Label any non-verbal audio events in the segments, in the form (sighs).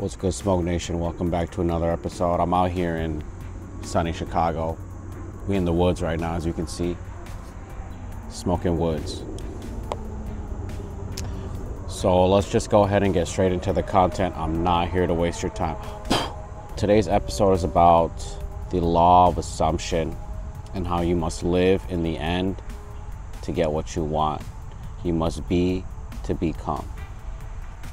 What's good, Smoak Nation? Welcome back to another episode. I'm out here in sunny Chicago. We in the woods right now, as you can see. Smoking woods. So let's just go ahead and get straight into the content. I'm not here to waste your time. (sighs) Today's episode is about the law of assumption and how you must live in the end to get what you want. You must be to become.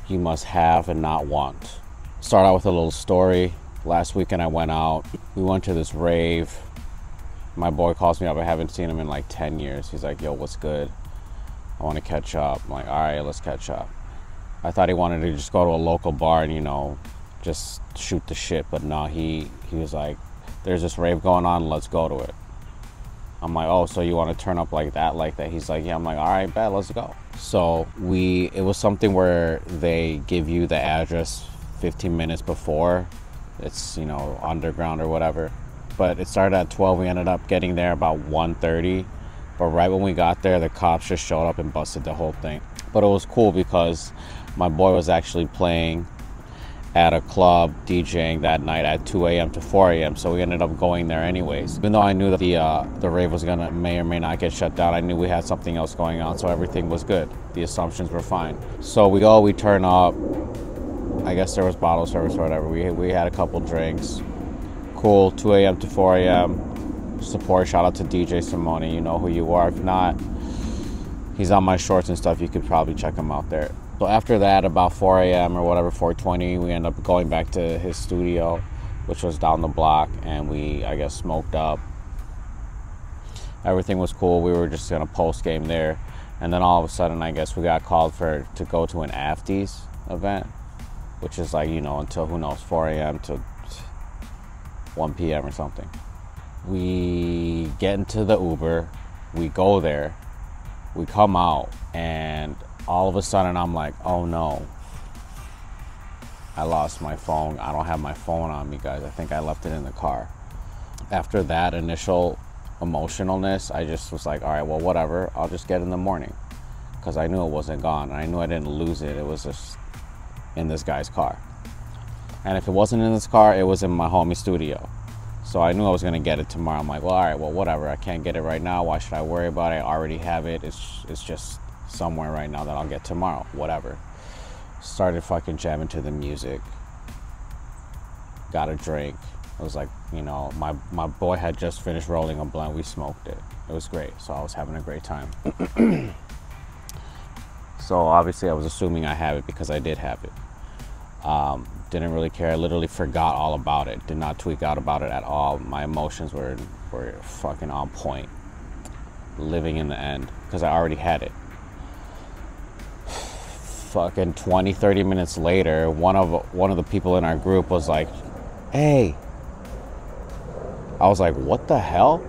You must have and not want. Start out with a little story. Last weekend I went out. We went to this rave. My boy calls me up. I haven't seen him in like 10 years. He's like, yo, what's good? I want to catch up. I'm like, all right, let's catch up. I thought he wanted to just go to a local bar and, you know, just shoot the shit. But no, he, he was like, there's this rave going on. Let's go to it. I'm like, oh, so you want to turn up like that, like that? He's like, yeah. I'm like, all right, bet, let's go. So we, it was something where they give you the address 15 minutes before. It's you know underground or whatever. But it started at 12. We ended up getting there about 1:30. But right when we got there, the cops just showed up and busted the whole thing. But it was cool because my boy was actually playing at a club DJing that night at 2 a.m. to 4 a.m. So we ended up going there anyways. Even though I knew that the uh, the rave was gonna may or may not get shut down, I knew we had something else going on, so everything was good. The assumptions were fine. So we go, we turn up. I guess there was bottle service or whatever. We we had a couple drinks. Cool. 2 a.m. to 4 a.m. Support. Shout out to DJ Simone. You know who you are. If not, he's on my shorts and stuff. You could probably check him out there. So after that, about 4 a.m. or whatever, 4:20, we end up going back to his studio, which was down the block, and we, I guess, smoked up. Everything was cool. We were just gonna post game there, and then all of a sudden, I guess we got called for to go to an AFTEEZ event, which is like you know until who knows 4 a.m. to 1 p.m. or something. We get into the Uber, we go there, we come out, and all of a sudden I'm like, oh no, I lost my phone. I don't have my phone on me, guys. I think I left it in the car. After that initial emotionalness, I just was like, all right, well, whatever. I'll just get in the morning because I knew it wasn't gone. I knew I didn't lose it. It was just in this guy's car. And if it wasn't in this car, it was in my homie studio. So I knew I was gonna get it tomorrow. I'm like, well, all right, well, whatever. I can't get it right now. Why should I worry about it? I already have it. It's it's just somewhere right now that I'll get tomorrow, whatever. Started fucking jamming to the music. Got a drink. It was like, you know, my, my boy had just finished rolling a blunt. We smoked it. It was great. So I was having a great time. (clears throat) so obviously I was assuming I have it because I did have it. Um, didn't really care. I literally forgot all about it. Did not tweak out about it at all. My emotions were were fucking on point. Living in the end because I already had it (sighs) fucking 20 30 minutes later one of one of the people in our group was like hey i was like what the hell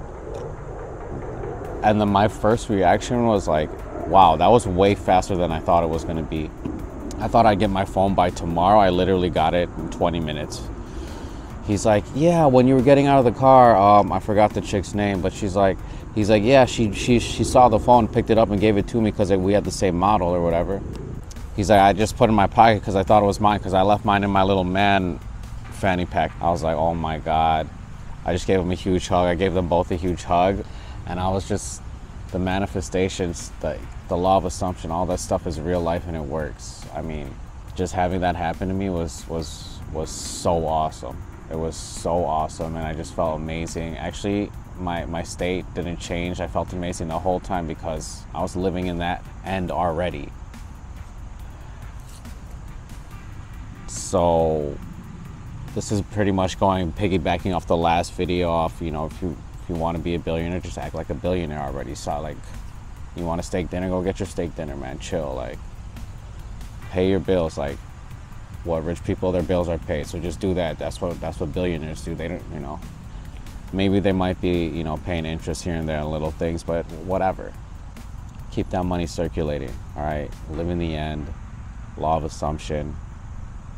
and then my first reaction was like wow that was way faster than i thought it was going to be i thought i'd get my phone by tomorrow i literally got it in 20 minutes he's like yeah when you were getting out of the car um, i forgot the chick's name but she's like he's like yeah she, she, she saw the phone picked it up and gave it to me because we had the same model or whatever He's like, I just put it in my pocket because I thought it was mine because I left mine in my little man fanny pack. I was like, oh my God. I just gave him a huge hug. I gave them both a huge hug. And I was just, the manifestations, the, the law of assumption, all that stuff is real life and it works. I mean, just having that happen to me was, was, was so awesome. It was so awesome and I just felt amazing. Actually, my, my state didn't change. I felt amazing the whole time because I was living in that end already. So this is pretty much going piggybacking off the last video off, you know, if you you want to be a billionaire, just act like a billionaire already. So like you want a steak dinner, go get your steak dinner, man. Chill. Like pay your bills. Like what rich people their bills are paid. So just do that. That's what that's what billionaires do. They don't you know maybe they might be, you know, paying interest here and there on little things, but whatever. Keep that money circulating. All right. Live in the end. Law of assumption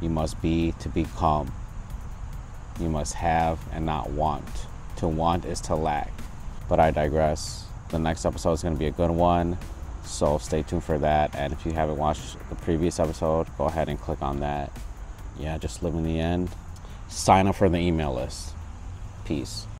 you must be to become. You must have and not want. To want is to lack. But I digress. The next episode is going to be a good one. So stay tuned for that. And if you haven't watched the previous episode, go ahead and click on that. yeah, just live in the end. Sign up for the email list. Peace.